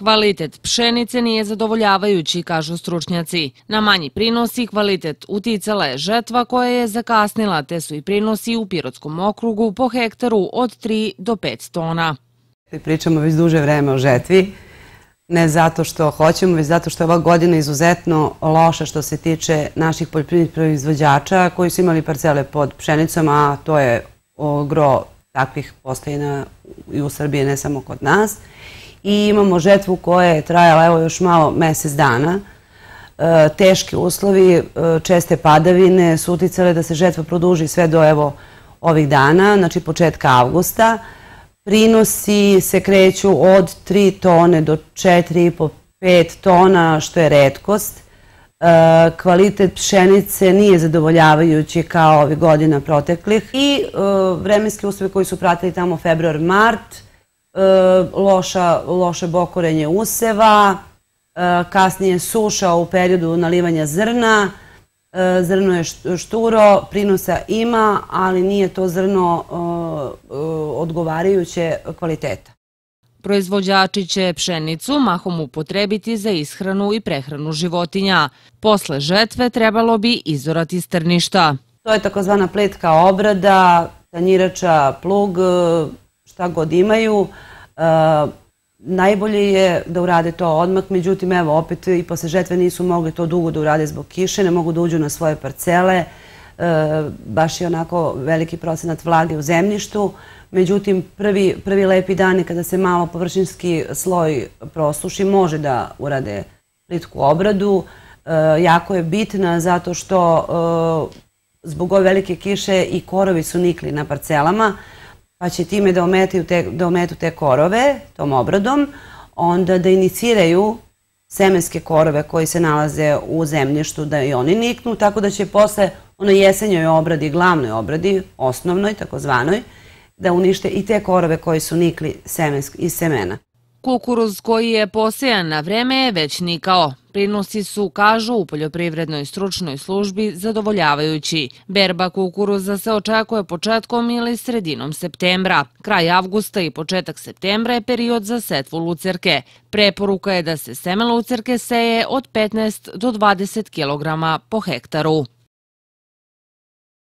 Kvalitet pšenice nije zadovoljavajući, kažu stručnjaci. Na manji prinos i kvalitet uticala je žetva koja je zakasnila, te su i prinosi u Pirotskom okrugu po hektaru od 3 do 5 tona. Pričamo već duže vreme o žetvi, ne zato što hoćemo, već zato što je ova godina izuzetno loša što se tiče naših poljoprivrednih proizvođača koji su imali parcele pod pšenicom, a to je gro takvih postojina i u Srbiji, ne samo kod nas. I imamo žetvu koja je trajala evo još malo mesec dana. E, teški uslovi, e, česte padavine su uticale da se žetva produži sve do evo ovih dana, znači početka avgusta. Prinosi se kreću od 3 tone do 4,5-5 tona, što je redkost. E, kvalitet pšenice nije zadovoljavajući kao ovih godina proteklih i vremenski uslovi koji su pratili tamo februar-mart, e, loše bokorenje useva, kasnije suša u periodu nalivanja zrna, zrno je šturo, prinosa ima, ali nije to zrno odgovarajuće kvaliteta. Proizvođači će pšenicu mahom upotrebiti za ishranu i prehranu životinja. Posle žetve trebalo bi izorati strništa. To je takozvana pletka obrada, tanjirača, plug, šta god imaju. E, najbolje je da urade to odmah, međutim, evo, opet i posle žetve nisu mogli to dugo da urade zbog kiše, ne mogu da uđu na svoje parcele, e, baš je onako veliki procenat vlage u zemljištu. Međutim, prvi, prvi lepi dani kada se malo površinski sloj prosuši, može da urade plitku obradu. E, jako je bitna zato što zbog ove velike kiše i korovi su nikli na parcelama, pa će time da ometu te, da ometu te korove tom obradom, onda da iniciraju semenske korove koji se nalaze u zemljištu da i oni niknu, tako da će posle onoj jesenjoj obradi, glavnoj obradi, osnovnoj, takozvanoj, da unište i te korove koji su nikli iz semena. Kukuruz koji je posejan na vreme je već nikao. Prinosi su, kažu u poljoprivrednoj stručnoj službi, zadovoljavajući. Berba kukuruza se očekuje početkom ili sredinom septembra. Kraj avgusta i početak septembra je period za setvu lucerke. Preporuka je da se seme lucerke seje od 15 do 20 kg po hektaru.